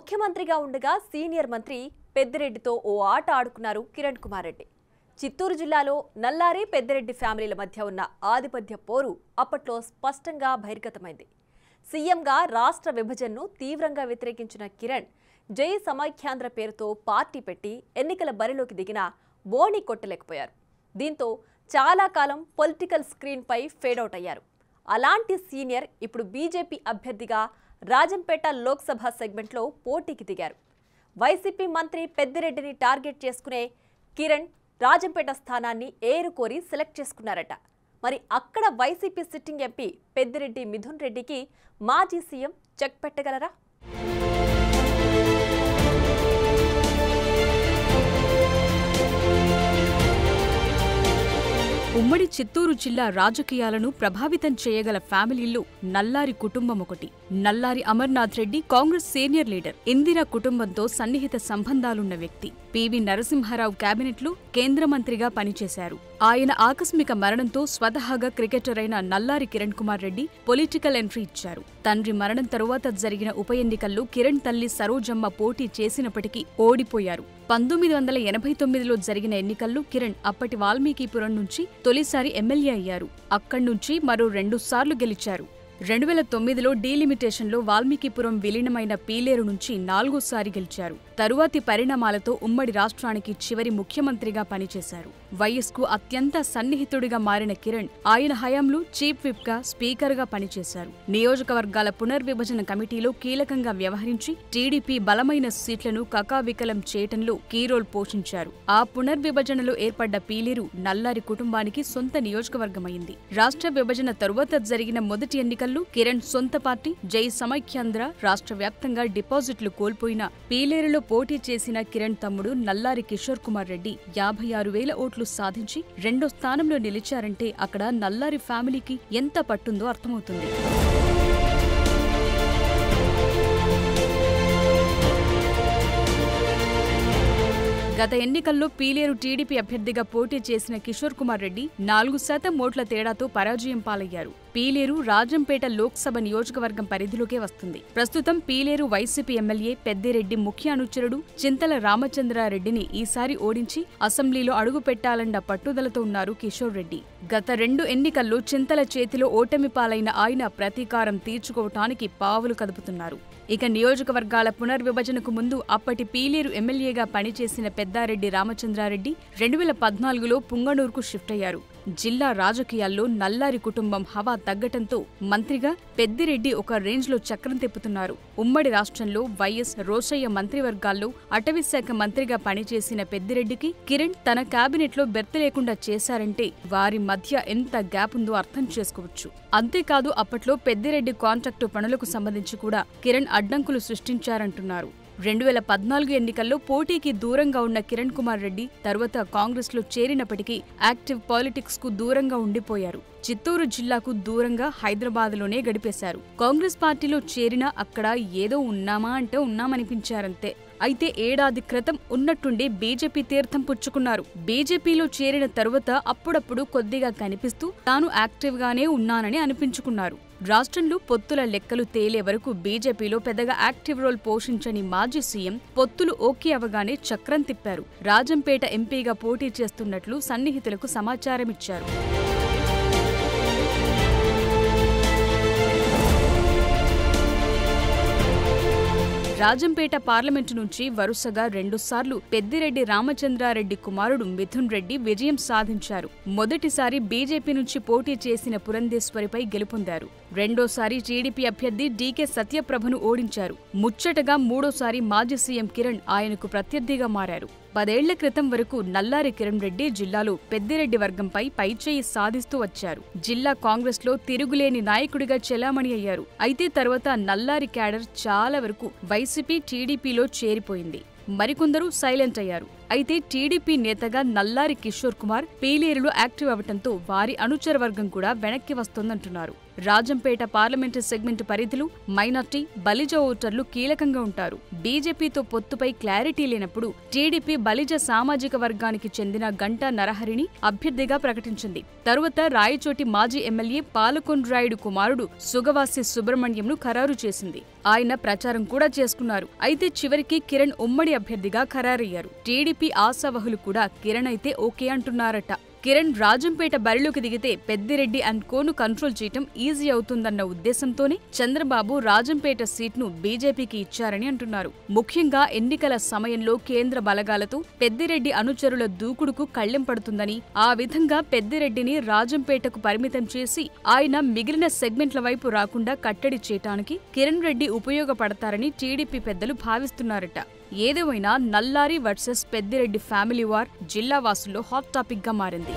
ముఖ్యమంత్రిగా ఉండగా సీనియర్ మంత్రి పెద్దిరెడ్డితో ఓ ఆట ఆడుకున్నారు కిరణ్ కుమార్ రెడ్డి. చిత్తూరు జిల్లాలో నల్లారి పెద్దిరెడ్డి ఫ్యామిలీల మధ్య ఉన్న ఆధిపత్య పోరు అప్పట్లో స్పష్టంగా బహిర్గతమైంది. సీఎంగా రాష్ట్ర విభజనను తీవ్రంగా వ్యతిరేకించిన కిరణ్ జై సమైఖ్యాంధ్ర పేరుతో పార్టీ పెట్టి ఎన్నికల బరిలోకి దిగిన బోణి కొట్టలేకపోయారు. దీంతో చాలా కాలం పొలిటికల్ స్క్రీన్పై ఫేడౌట్ అయ్యారు. అలాంటి సీనియర్ ఇప్పుడు బీజేపీ అభ్యర్థిగా రాజంపేట లోక్సభ సెగ్మెంట్లో పోటీకి దిగారు. వైసీపీ మంత్రి పెద్దిరెడ్డిని టార్గెట్ చేసుకునే కిరణ్ రాజంపేట స్థానాన్ని ఏరుకోరి సెలెక్ట్ చేసుకున్నారట. మరి అక్కడ YCP sitting MP Peddireddy Mithun రెడ్డికి మాజీ సీఎం చెక్ పెట్టగలరా? ఉమ్మడి చిత్తూరు జిల్లా రాజకీయాలను ప్రభావితం చేయగల ఫ్యామిలీల్లో నల్లారి కుటుంబం ఒకటి Nallari Amarnath Reddy Congress senior leader. Indira కుటుంబంతో సన్నిహిత సంబంధాలున్న వ్యక్తి. పివి నరసింహారావు కేబినెట్లో కేంద్ర మంత్రిగా పనిచేశారు. ఆయన ఆకస్మిక మరణంతో స్వతహాగా క్రికెటర్ అయిన నల్లారి కిరణ్ కుమార్ రెడ్డి పొలిటికల్ ఎంట్రీ ఇచ్చారు. తండ్రి మరణం తరువాత జరిగిన ఉప ఎన్నికల్లో కిరణ్ తల్లి సరోజమ్మ పోటీ చేసినప్పటికీ ఓడిపోయారు. పంతొమ్మిది వందల ఎనభై తొమ్మిదిలో జరిగిన ఎన్నికల్లో కిరణ్ అప్పటి వాల్మీకిపురం నుంచి తొలిసారి ఎమ్మెల్యే అయ్యారు. అక్కడి నుంచి మరో రెండుసార్లు గెలిచారు. రెండు వేల తొమ్మిదిలో డీలిమిటేషన్లో వాల్మీకిపురం విలీనమైన పీలేరు నుంచి నాలుగోసారి గెలిచారు. తరువాతి పరిణామాలతో ఉమ్మడి రాష్ట్రానికి చివరి ముఖ్యమంత్రిగా పనిచేశారు. వైఎస్కు అత్యంత సన్నిహితుడిగా మారిన కిరణ్ ఆయన హయాంలో చీఫ్ విప్గా స్పీకర్గా స్పీకర్గా పనిచేశారు. నియోజకవర్గాల పునర్విభజన కమిటీలో కీలకంగా వ్యవహరించి టీడీపీ బలమైన సీట్లను కకావికలం చేయటంలో కీరోల్ పోషించారు. ఆ పునర్విభజనలో ఏర్పడ్డ పీలేరు నల్లారి కుటుంబానికి సొంత నియోజకవర్గమైంది. రాష్ట్ర విభజన తరువాత జరిగిన మొదటి ఎన్నికల్లో కిరణ్ సొంత పార్టీ జై సమైఖ్యాంధ్ర రాష్ట్ర వ్యాప్తంగా డిపాజిట్లు కోల్పోయిన పీలేరులో పోటీ చేసిన కిరణ్ తమ్ముడు నల్లారి కిషోర్ కుమార్ రెడ్డి యాభై ఆరు వేల ఓట్లు సాధించి రెండో స్థానంలో నిలిచారంటే అక్కడ నల్లారి ఫ్యామిలీకి ఎంత పట్టుందో అర్థమవుతుంది. గత ఎన్నికల్లో పీలేరు టీడీపీ అభ్యర్థిగా పోటీ చేసిన కిషోర్ కుమార్ రెడ్డి నాలుగు శాతం ఓట్ల తేడాతో పరాజయం పాలయ్యారు. పీలేరు రాజంపేట లోక్సభ నియోజకవర్గం పరిధిలోకే వస్తుంది. ప్రస్తుతం పీలేరు వైసీపీ ఎమ్మెల్యే పెద్దిరెడ్డి ముఖ్య అనుచరుడు చింతల రామచంద్రారెడ్డిని ఈసారి ఓడించి అసెంబ్లీలో అడుగుపెట్టాలన్న పట్టుదలతో ఉన్నారు కిషోర్ రెడ్డి. గత రెండు ఎన్నికల్లో చింతల చేతిలో ఓటమి పాలైన ఆయన ప్రతీకారం తీర్చుకోవటానికి పావులు కదుపుతున్నారు. ఇక నియోజకవర్గాల పునర్విభజనకు ముందు అప్పటి పీలేరు ఎమ్మెల్యేగా పనిచేసిన పెద్దారెడ్డి రామచంద్రారెడ్డి రెండు వేల పద్నాలుగులో పుంగనూరుకు షిఫ్ట్ అయ్యారు. జిల్లా రాజకీయాల్లో నల్లారి కుటుంబం హవా తగ్గటంతో మంత్రిగా పెద్దిరెడ్డి ఒక రేంజ్లో చక్రం తిప్పుతున్నారు. ఉమ్మడి రాష్ట్రంలో వైఎస్ రోషయ్య మంత్రివర్గాల్లో అటవీశాఖ మంత్రిగా పనిచేసిన పెద్దిరెడ్డికి కిరణ్ తన కేబినెట్లో బెర్త లేకుండా చేశారంటే వారి మధ్య ఎంత గ్యాప్ ఉందో అర్థం చేసుకోవచ్చు. అంతేకాదు అప్పట్లో పెద్దిరెడ్డి కాంట్రాక్టు పనులకు సంబంధించి కూడా కిరణ్ అడ్డంకులు సృష్టించారంటున్నారు. రెండు వేల పద్నాలుగు ఎన్నికల్లో పోటీకి దూరంగా ఉన్న కిరణ్ కుమార్ రెడ్డి తర్వాత కాంగ్రెస్లో చేరినప్పటికీ యాక్టివ్ పాలిటిక్స్కు దూరంగా ఉండిపోయారు. చిత్తూరు జిల్లాకు దూరంగా హైదరాబాద్లోనే గడిపేశారు. కాంగ్రెస్ పార్టీలో చేరినా అక్కడ ఏదో ఉన్నామా అంటే ఉన్నామనిపించారంతే. అయితే ఏడాది క్రితం ఉన్నట్టుండి బీజేపీ తీర్థం పుచ్చుకున్నారు. బీజేపీలో చేరిన తరువాత అప్పుడప్పుడు కొద్దిగా కనిపిస్తూ తాను యాక్టివ్గానే ఉన్నానని అనిపించుకున్నారు. రాష్ట్రంలో పొత్తుల లెక్కలు తేలే వరకు బీజేపీలో పెద్దగా యాక్టివ్ రోల్ పోషించని మాజీ సీఎం పొత్తులు ఓకే అవగానే చక్రం తిప్పారు. రాజంపేట ఎంపీగా పోటీ చేస్తున్నట్లు సన్నిహితులకు సమాచారమిచ్చారు. రాజంపేట పార్లమెంటు నుంచి వరుసగా రెండుసార్లు పెద్దిరెడ్డి రామచంద్రారెడ్డి కుమారుడు మిథున్ రెడ్డి విజయం సాధించారు. మొదటిసారి బీజేపీ నుంచి పోటీ చేసిన పురంధేశ్వరిపై గెలుపొందారు. రెండోసారి టీడీపీ అభ్యర్థి డీకే సత్యప్రభను ఓడించారు. ముచ్చటగా మూడోసారి మాజీ సీఎం కిరణ్ ఆయనకు ప్రత్యర్థిగా మారారు. పదేళ్ళ క్రితం వరకు నల్లారి కిరణ్ రెడ్డి జిల్లాలో పెద్దిరెడ్డి వర్గంపై పైచేయి సాధిస్తూ వచ్చారు. జిల్లా కాంగ్రెస్లో తిరుగులేని నాయకుడిగా చెలామణి అయ్యారు. అయితే తర్వాత నల్లారి క్యాడర్ చాలా వరకు వైస్ వైసీపీ టీడీపీలో చేరిపోయింది. మరికొందరు సైలెంట్ అయ్యారు. అయితే టీడీపీ నేతగా నల్లారి కిషోర్ కుమార్ పీలేరులో యాక్టివ్ అవటంతో వారి అనుచర వర్గం కూడా వెనక్కి వస్తోందంటున్నారు. రాజంపేట పార్లమెంటరీ సెగ్మెంట్ పరిధిలో మైనార్టీ బలిజ ఓటర్లు కీలకంగా ఉంటారు. బీజేపీతో పొత్తుపై క్లారిటీ లేనప్పుడు టీడీపీ బలిజ సామాజిక వర్గానికి చెందిన గంటా నరహరిని అభ్యర్థిగా ప్రకటించింది. తరువాత రాయచోటి మాజీ ఎమ్మెల్యే పాలకొండ్రాయుడు కుమారుడు సుగవాసి సుబ్రహ్మణ్యంను ఖరారు చేసింది. ఆయన ప్రచారం కూడా చేసుకున్నారు. అయితే చివరికి కిరణ్ ఉమ్మడి అభ్యర్థిగా ఖరారయ్యారు. టీడీపీ ఆశావహులు కూడా కిరణ్ అయితే ఓకే అంటున్నారట. కిరణ్ రాజంపేట బరిలోకి దిగితే పెద్దిరెడ్డి అండ్ కోను కంట్రోల్ చేయటం ఈజీ అవుతుందన్న ఉద్దేశంతోనే చంద్రబాబు రాజంపేట సీట్ను బీజేపీకి ఇచ్చారని అంటున్నారు. ముఖ్యంగా ఎన్నికల సమయంలో కేంద్ర బలగాలతో పెద్దిరెడ్డి అనుచరుల దూకుడుకు కళ్ళెం పడుతుందని ఆ విధంగా పెద్దిరెడ్డిని రాజంపేటకు పరిమితం చేసి ఆయన మిగిలిన సెగ్మెంట్ల వైపు రాకుండా కట్టడి చేయటానికి కిరణ్ రెడ్డి ఉపయోగపడతారని టీడీపీ పెద్దలు భావిస్తున్నారట. ఏదేమైనా Nallari versus Peddireddy family war జిల్లా వాసుల్లో హాట్ టాపిక్గా మారింది.